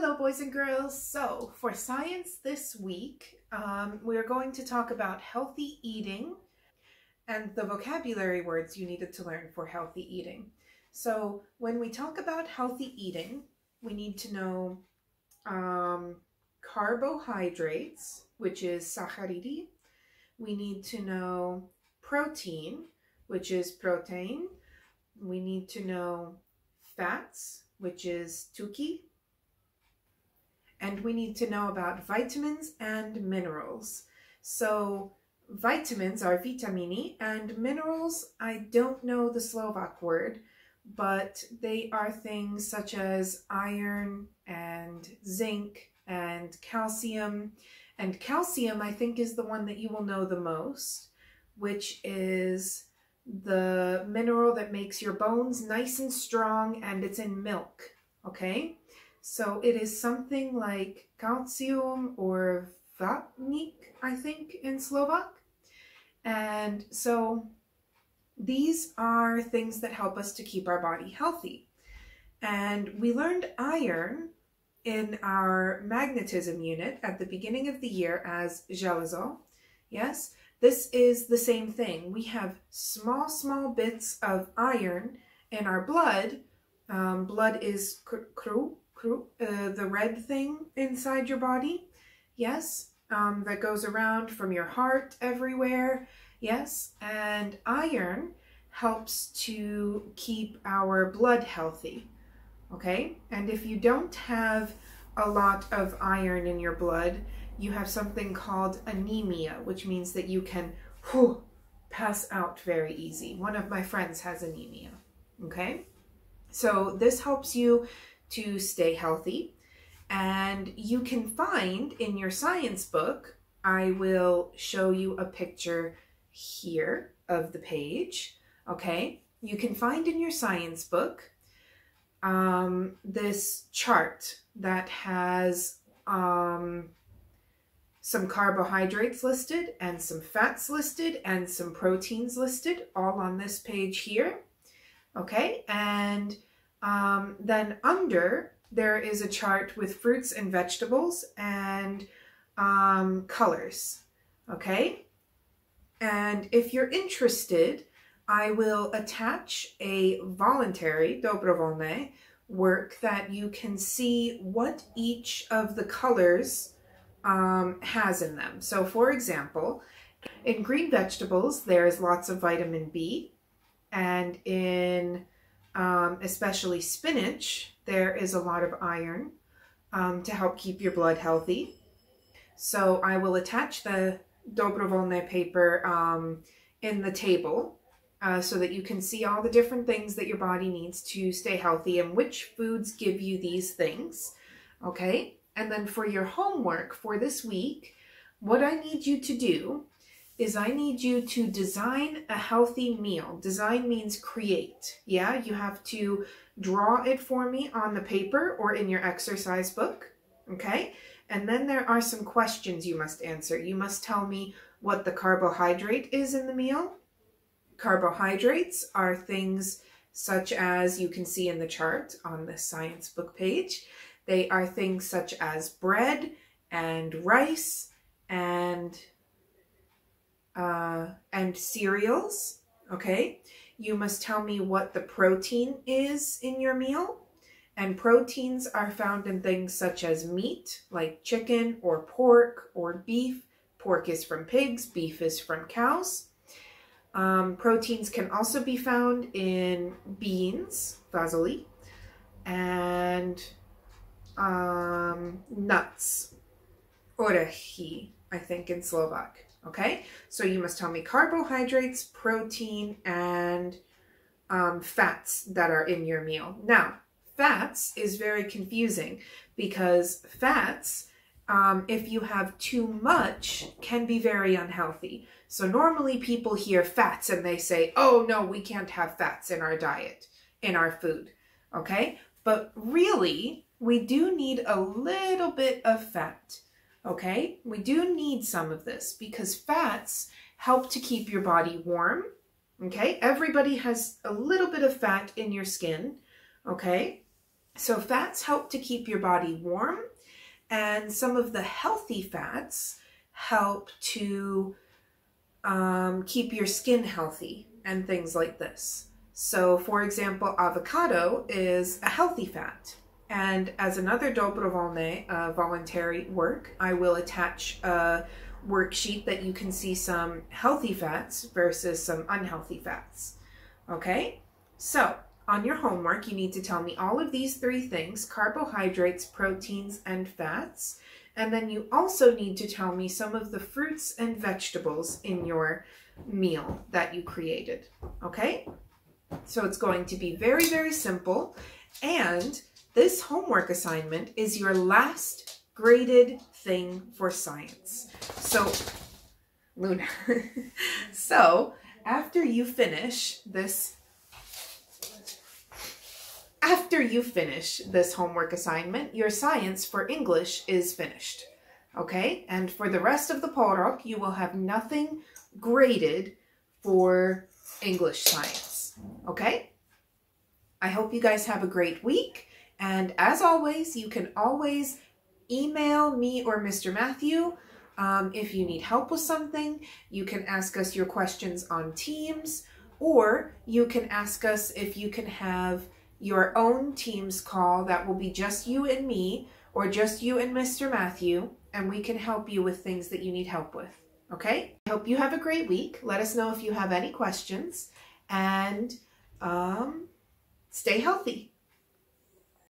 Hello, boys and girls. So, for science this week, um, we're going to talk about healthy eating and the vocabulary words you needed to learn for healthy eating. So, when we talk about healthy eating, we need to know um, carbohydrates, which is sacharidy. We need to know protein, which is protein. We need to know fats, which is tuky and we need to know about vitamins and minerals. So vitamins are vitamini and minerals, I don't know the Slovak word, but they are things such as iron and zinc and calcium. And calcium, I think, is the one that you will know the most, which is the mineral that makes your bones nice and strong and it's in milk, okay? So it is something like calcium or vápnik, I think, in Slovak. And so these are things that help us to keep our body healthy. And we learned iron in our magnetism unit at the beginning of the year as železo. Yes, this is the same thing. We have small, small bits of iron in our blood. Um, blood is kru, uh, the red thing inside your body. Yes, um, that goes around from your heart everywhere. Yes, and iron helps to keep our blood healthy. Okay, and if you don't have a lot of iron in your blood, you have something called anemia, which means that you can whew, pass out very easy. One of my friends has anemia. Okay, so this helps you to stay healthy. And you can find in your science book, I will show you a picture here of the page, okay? You can find in your science book um, this chart that has um, some carbohydrates listed and some fats listed and some proteins listed all on this page here, okay? And um, then under, there is a chart with fruits and vegetables and um, colors, okay? And if you're interested, I will attach a voluntary, dobrovolne, work that you can see what each of the colors um, has in them. So for example, in green vegetables, there's lots of vitamin B, and in um, especially spinach, there is a lot of iron um, to help keep your blood healthy. So I will attach the dobrovolne paper um, in the table uh, so that you can see all the different things that your body needs to stay healthy and which foods give you these things. Okay, and then for your homework for this week, what I need you to do is I need you to design a healthy meal. Design means create. Yeah, you have to draw it for me on the paper or in your exercise book. Okay, and then there are some questions you must answer. You must tell me what the carbohydrate is in the meal. Carbohydrates are things such as you can see in the chart on the science book page. They are things such as bread and rice and uh, and cereals, okay? You must tell me what the protein is in your meal. And proteins are found in things such as meat, like chicken or pork or beef. Pork is from pigs, beef is from cows. Um, proteins can also be found in beans, fasoli, and um, nuts, orechy, I think in Slovak. Okay, so you must tell me carbohydrates, protein, and um, fats that are in your meal. Now, fats is very confusing because fats, um, if you have too much, can be very unhealthy. So normally people hear fats and they say, oh no, we can't have fats in our diet, in our food. Okay, but really, we do need a little bit of fat okay? We do need some of this because fats help to keep your body warm, okay? Everybody has a little bit of fat in your skin, okay? So fats help to keep your body warm and some of the healthy fats help to um, keep your skin healthy and things like this. So for example, avocado is a healthy fat. And as another dobrovolne uh, voluntary work, I will attach a worksheet that you can see some healthy fats versus some unhealthy fats. Okay, so on your homework, you need to tell me all of these three things, carbohydrates, proteins, and fats. And then you also need to tell me some of the fruits and vegetables in your meal that you created, okay? So it's going to be very, very simple. And this homework assignment is your last graded thing for science. So, Luna, so after you finish this after you finish this homework assignment, your science for English is finished. Okay? And for the rest of the polrok, you will have nothing graded for English science. Okay? I hope you guys have a great week. And as always, you can always email me or Mr. Matthew um, if you need help with something. You can ask us your questions on Teams, or you can ask us if you can have your own Teams call that will be just you and me, or just you and Mr. Matthew, and we can help you with things that you need help with. Okay? I hope you have a great week. Let us know if you have any questions, and um, stay healthy.